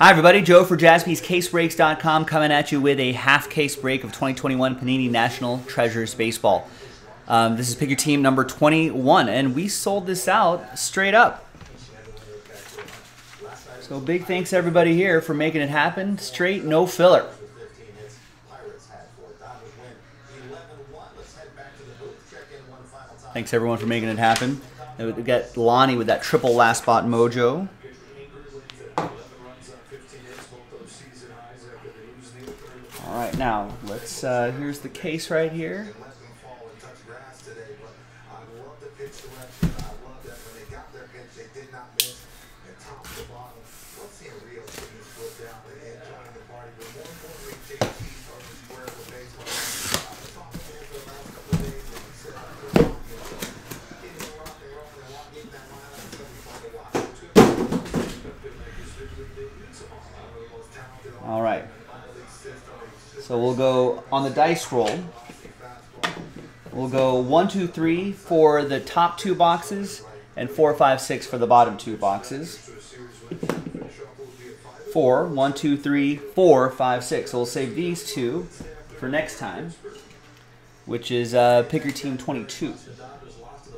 Hi, everybody. Joe for jaspyscasebreaks.com coming at you with a half case break of 2021 Panini National Treasures Baseball. Um, this is pick your team number 21, and we sold this out straight up. So big thanks everybody here for making it happen. Straight, no filler. Thanks everyone for making it happen. We got Lonnie with that triple last spot mojo. Right, now let's. Uh, here's the case right here. All right. So we'll go on the dice roll. We'll go one, two, three for the top two boxes, and four, five, six for the bottom two boxes. Four, one, two, three, four, five, six. So we'll save these two for next time, which is uh, pick your team 22.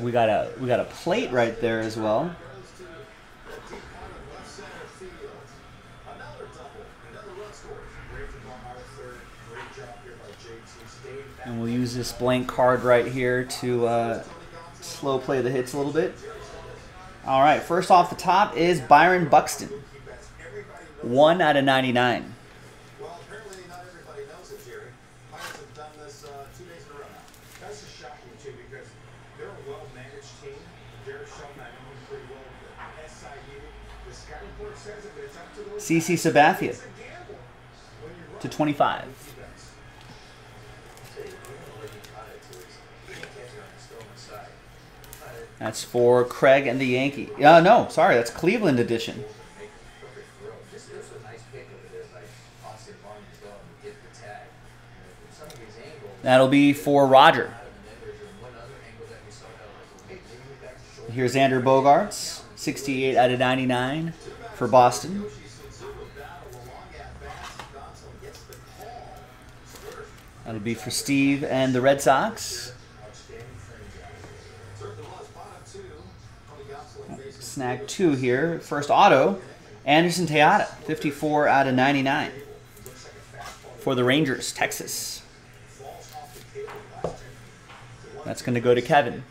we got a we got a plate right there as well. And we'll use this blank card right here to uh, slow play the hits a little bit. All right, first off the top is Byron Buxton. One out of 99. Well, apparently not everybody knows it, Jerry. Pirates have done this uh, two days in a row now. That's just shocking, too, because they're a well-managed team. Derek Shelton, I know him pretty well. The SIU, the scouting report says it, but it's up to those CC. Sabathia to 25. defense. That's for Craig and the Yankee. Uh, no, sorry, that's Cleveland edition. This is a nice Here's Xander Bogaerts, 68 out of 99 for Boston. That'll be for Steve and the Red Sox. Snag two here. First auto, Anderson Tejeda, 54 out of 99 for the Rangers, Texas. That's going to go to Kevin.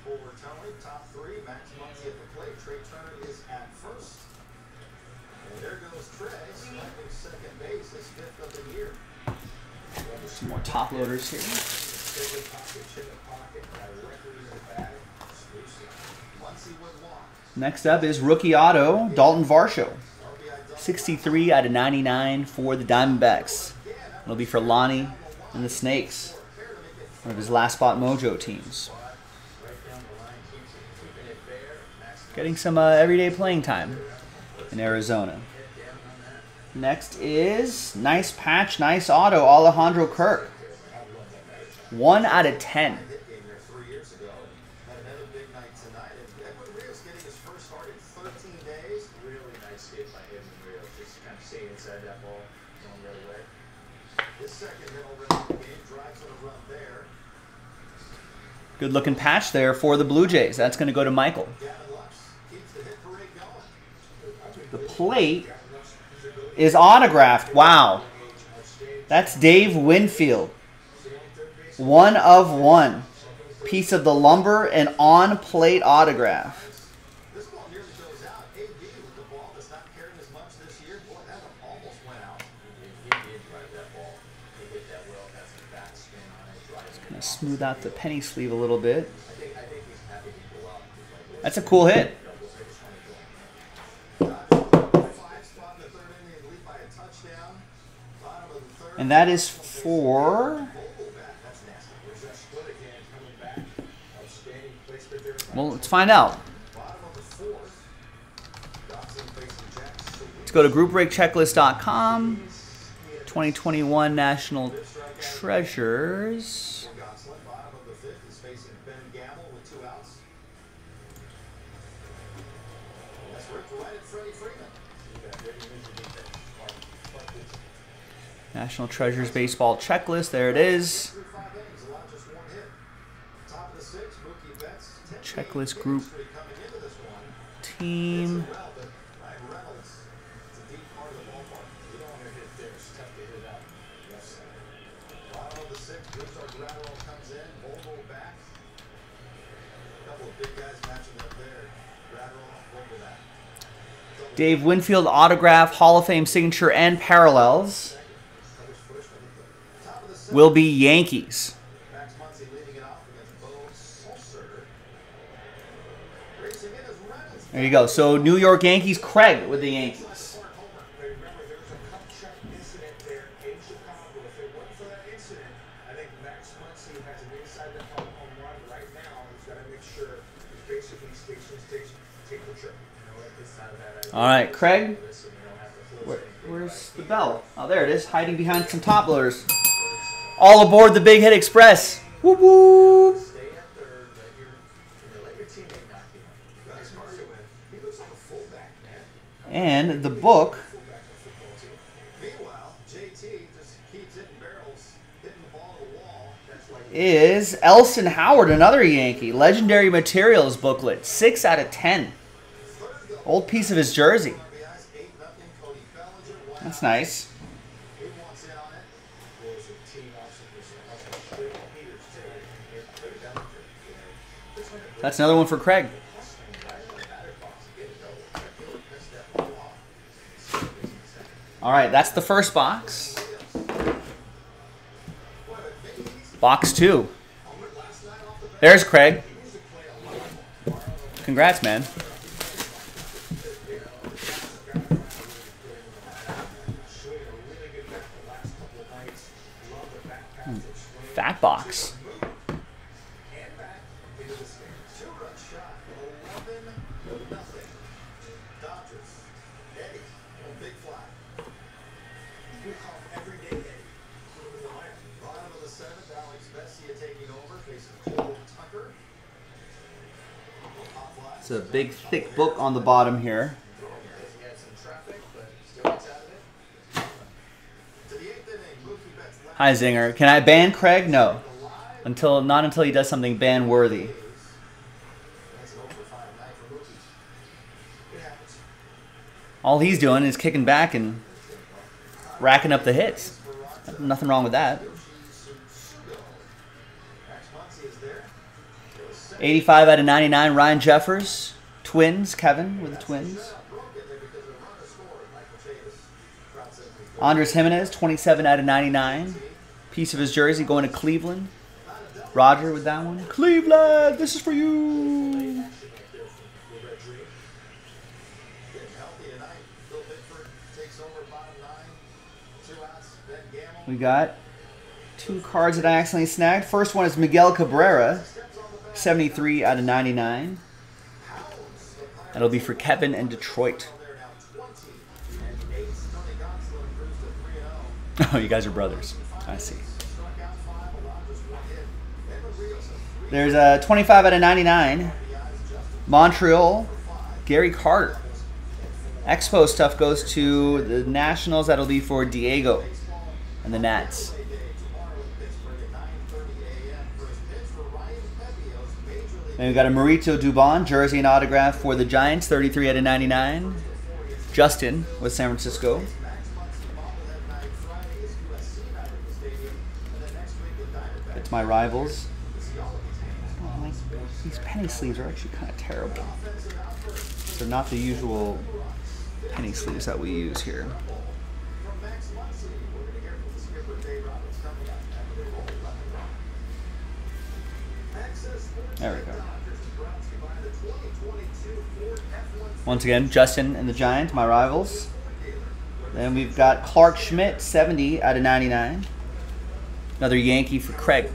Muncy would walk. Next up is rookie auto, Dalton Varsho. 63 out of 99 for the Diamondbacks. It'll be for Lonnie and the Snakes, one of his last spot mojo teams. Getting some uh, everyday playing time in Arizona. Next is nice patch, nice auto, Alejandro Kirk. 1 out of 10. Game there three years ago. Had another big night tonight. And Edwin Rios getting his first start in 13 days. Really nice hit by him and Rio. Just kind of staying inside that ball, going the other way. His second hit already in the game. Drives on a run there. Good looking patch there for the Blue Jays. That's going to go to Michael. The plate is autographed. Wow. That's Dave Winfield. One of one. Piece of the lumber and on plate autograph. Smooth out the penny sleeve a little bit. That's a cool hit. And that is for. Vogel back. That's nasty. There's that split again coming back. Outstanding placement there. Well, let's find out. Let's go to groupbreakchecklist.com. 2021 National Treasures. National Treasures Baseball Checklist. There it is. Checklist group. Team. Dave Winfield autograph, Hall of Fame signature, and parallels will be Yankees. There you go. So New York Yankees, Craig with the Yankees. All right, Craig. Where, where's the bell? Oh, there it is, hiding behind some topplers. All aboard the Big Hit Express. Woo woo! Wall. the like is Elston Howard, another Yankee. Legendary Materials booklet, 6 out of 10. Old piece of his jersey. That's nice. That's another one for it. What was it, team option percent? Also, Cleveland Peters, too. Yeah, Cody Bellinger. You know, looks like a That's another one for Craig. hustling guy in the batter box. Get it over. That's that ball off. All right, that's the first box. Box two. There's Craig. Congrats, man. Hmm, fat box. Back It's a big, thick book on the bottom here. Hi, Zinger. Can I ban Craig? No. Until not until he does something ban worthy. That's an over 5 night for Mookie. It happens. All he's doing is kicking back and racking up the hits. Nothing wrong with that. Yoshi Tsutsugo. Max Muncy is there. It was set 85 out of 99, Ryan Jeffers. Twins, Kevin with the Twins. Andres Gimenez, 27 out of 99. Piece of his jersey going to Cleveland. Roger with that one. Cleveland, this is for you. We got two cards that I accidentally snagged. First one is Miguel Cabrera, 73 out of 99. That'll be for Kevin and Detroit. They're now 20 and 8. Tony Gonsolin improves to 3 0. Oh, you guys are brothers. I see. Struck out 5. Allowed just one hit. Edwin Rios a 3 There's a 25 out of 99. Montreal, Gary Carter. Expo stuff goes to the Nationals. That'll be for Diego and the Nats. Day tomorrow in Pittsburgh at 9:30 a.m. First pitch for Ryan Pepiot, Major League Then we got a Mauricio Dubon jersey and autograph for the Giants, 33 out of 99. Justin with San Francisco. It's my rivals. Oh, like these penny sleeves are actually kind of terrible. They're not the usual penny sleeves that we use here. From Max Muncy, we're going to hear from the skipper Dave Roberts coming up after the roll. Access Sports There we go. Dodgers is brought to you by the 2022 Ford F-150 Once again, Justin and the Giants, my rivals. Then we've got Clarke Schmidt, 70 out of 99. Another Yankee for Craig.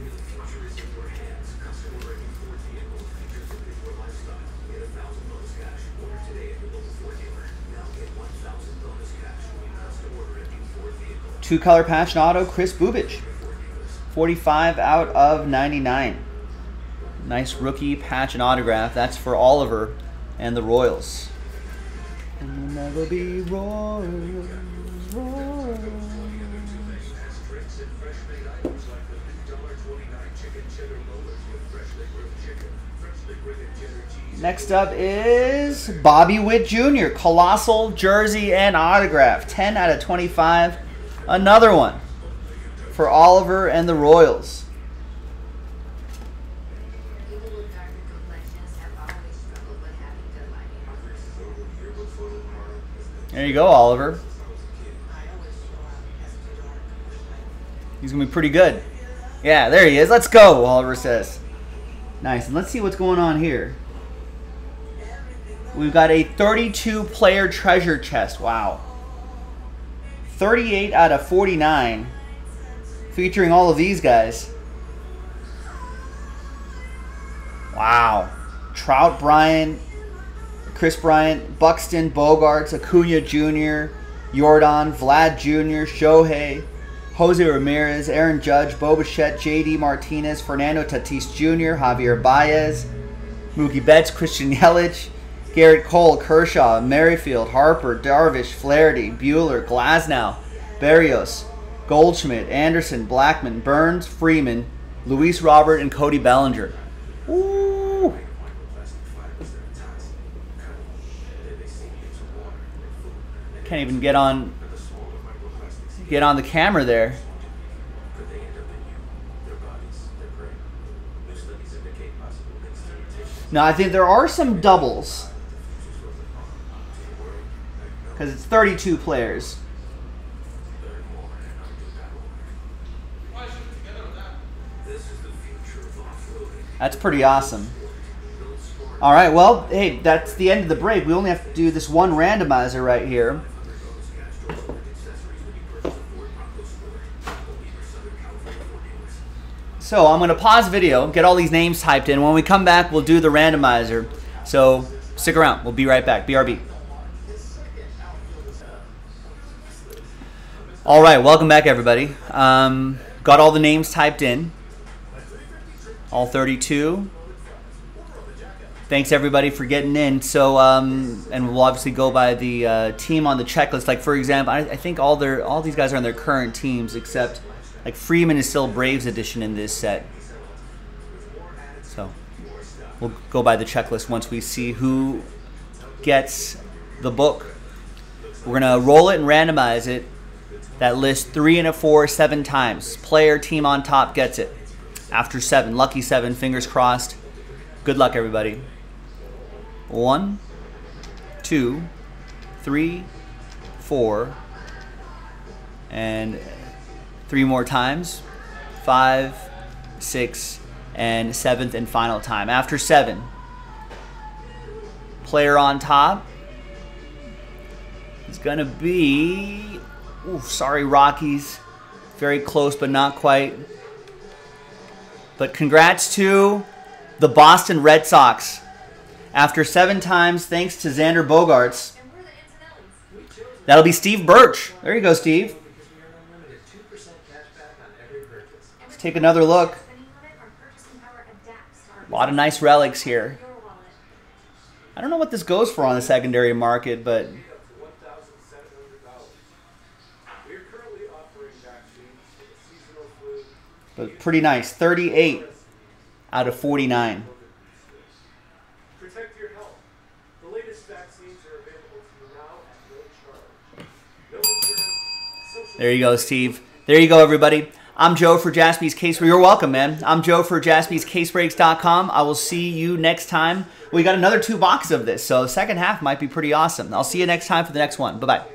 Two color patch auto, Kris Bubic. 45 out of 99. Nice rookie patch and autograph. That's for Oliver and the Royals. And we'll never be Royals. Royals. Next up is Bobby Witt Jr. Colossal jersey and autograph. 10 out of 25. Another one for Oliver and the Royals. There you go, Oliver. He's going to be pretty good. Yeah, there he is. Let's go, Oliver says. Nice. And let's see what's going on here. We've got a 32 player treasure chest. Wow. 38 out of 49. Featuring all of these guys. Wow. Trout Bryant, Kris Bryant, Buxton, Bogaerts, Acuna Jr., Jordan, Vlad Jr., Shohei, Jose Ramirez, Aaron Judge, Bo Bichette, JD Martinez, Fernando Tatis Jr., Javier Baez, Mookie Betts, Christian Yelich, Gerrit Cole, Kershaw, Merrifield, Harper, Darvish, Flaherty, Buehler, Glasnow, Berrios, Goldschmidt, Anderson, Blackmon, Burnes, Freeman, Luis Robert, and Cody Bellinger. Can't even get on get on the camera there. No, I think there are some doubles. Because it's 32 players. That's pretty awesome. All right, well, hey, that's the end of the break. We only have to do this one randomizer right here. So I'm going to pause video, get all these names typed in. When we come back, we'll do the randomizer. So stick around. We'll be right back. BRB. All right, welcome back, everybody. Um, got all the names typed in. All 32. Thanks everybody for getting in. So, um, and we'll obviously go by the uh, team on the checklist. Like for example, I, I think all their all these guys are on their current teams, except like Freeman is still Braves edition in this set. So, we'll go by the checklist once we see who gets the book. We're gonna roll it and randomize it. That list three and a four seven times. Player team on top gets it. After seven, lucky seven. Fingers crossed. Good luck, everybody. One, two, three, four, and three more times. Five, six, and seventh and final time. After seven, player on top is going to be. Ooh, sorry, Rockies. Very close, but not quite. But congrats to the Boston Red Sox. After seven times, thanks to Xander Bogaerts. That'll be Steve Birch. There you go, Steve. Let's take another look. A lot of nice relics here. I don't know what this goes for on the secondary market, but but pretty nice. 38 out of 49. Protect your health. The latest vaccines are available to you now at no charge. No insurance, social There you go, Steve. There you go, everybody. I'm Joe for Jaspy's Case. You're welcome, man. I'm Joe for JaspysCaseBreaks.com. I will see you next time. We got another two boxes of this, so second half might be pretty awesome. I'll see you next time for the next one. Bye bye.